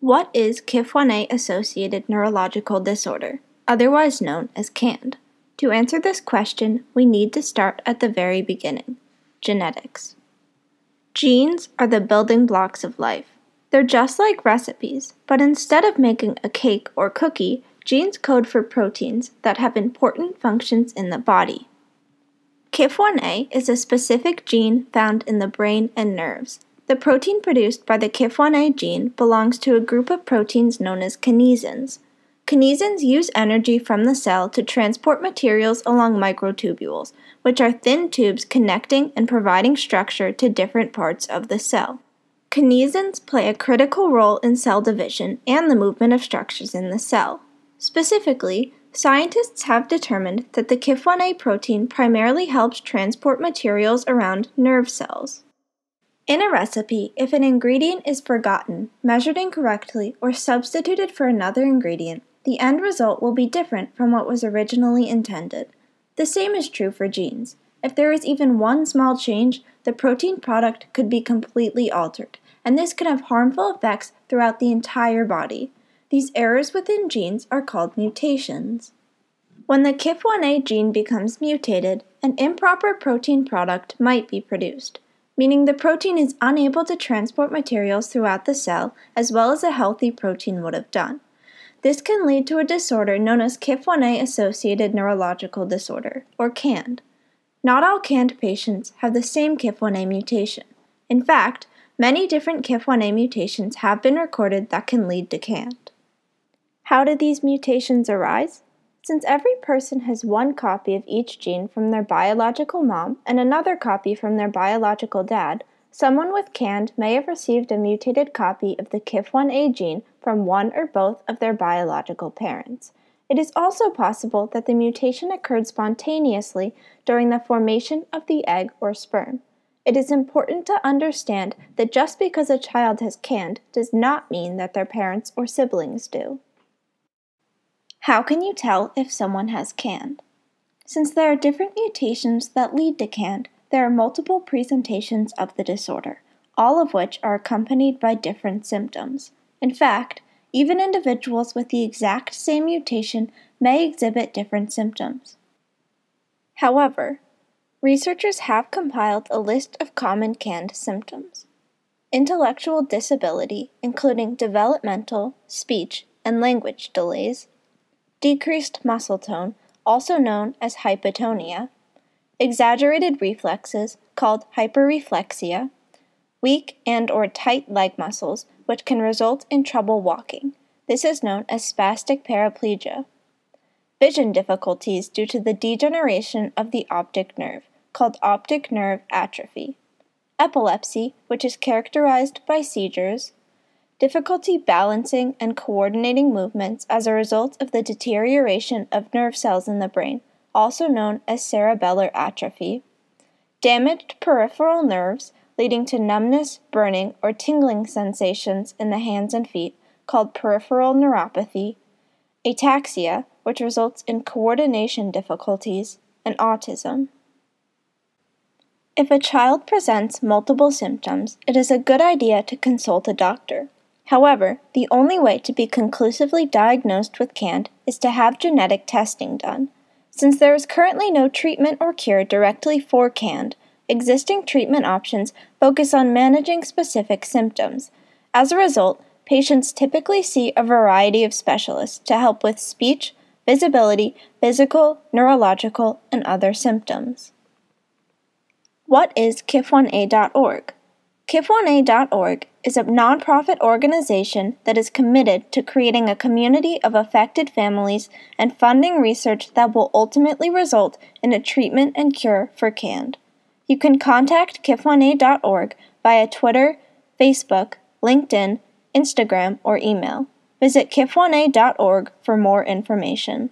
What is KIF1A associated neurological disorder, otherwise known as KAND? To answer this question, we need to start at the very beginning genetics. Genes are the building blocks of life. They're just like recipes, but instead of making a cake or cookie, genes code for proteins that have important functions in the body. KIF1A is a specific gene found in the brain and nerves. The protein produced by the KIF1A gene belongs to a group of proteins known as kinesins. Kinesins use energy from the cell to transport materials along microtubules, which are thin tubes connecting and providing structure to different parts of the cell. Kinesins play a critical role in cell division and the movement of structures in the cell. Specifically, scientists have determined that the KIF1A protein primarily helps transport materials around nerve cells. In a recipe, if an ingredient is forgotten, measured incorrectly, or substituted for another ingredient, the end result will be different from what was originally intended. The same is true for genes. If there is even one small change, the protein product could be completely altered, and this can have harmful effects throughout the entire body. These errors within genes are called mutations. When the KIF1A gene becomes mutated, an improper protein product might be produced meaning the protein is unable to transport materials throughout the cell as well as a healthy protein would have done. This can lead to a disorder known as KIF1A associated neurological disorder, or KAND. Not all KAND patients have the same KIF1A mutation. In fact, many different KIF1A mutations have been recorded that can lead to KAND. How did these mutations arise? Since every person has one copy of each gene from their biological mom and another copy from their biological dad, someone with KAND may have received a mutated copy of the KIF1A gene from one or both of their biological parents. It is also possible that the mutation occurred spontaneously during the formation of the egg or sperm. It is important to understand that just because a child has KAND does not mean that their parents or siblings do. How can you tell if someone has KAND? Since there are different mutations that lead to KAND, there are multiple presentations of the disorder, all of which are accompanied by different symptoms. In fact, even individuals with the exact same mutation may exhibit different symptoms. However, researchers have compiled a list of common KAND symptoms. Intellectual disability, including developmental, speech, and language delays, decreased muscle tone, also known as hypotonia, exaggerated reflexes called hyperreflexia, weak and or tight leg muscles which can result in trouble walking. This is known as spastic paraplegia. Vision difficulties due to the degeneration of the optic nerve, called optic nerve atrophy. Epilepsy, which is characterized by seizures, difficulty balancing and coordinating movements as a result of the deterioration of nerve cells in the brain, also known as cerebellar atrophy, damaged peripheral nerves leading to numbness, burning, or tingling sensations in the hands and feet, called peripheral neuropathy, ataxia, which results in coordination difficulties, and autism. If a child presents multiple symptoms, it is a good idea to consult a doctor. However, the only way to be conclusively diagnosed with KAND is to have genetic testing done. Since there is currently no treatment or cure directly for KAND, existing treatment options focus on managing specific symptoms. As a result, patients typically see a variety of specialists to help with speech, visibility, physical, neurological, and other symptoms. What is KIF1A.org? KIF1A.org is a nonprofit organization that is committed to creating a community of affected families and funding research that will ultimately result in a treatment and cure for KAND. You can contact KIF1A.org via Twitter, Facebook, LinkedIn, Instagram, or email. Visit KIF1A.org for more information.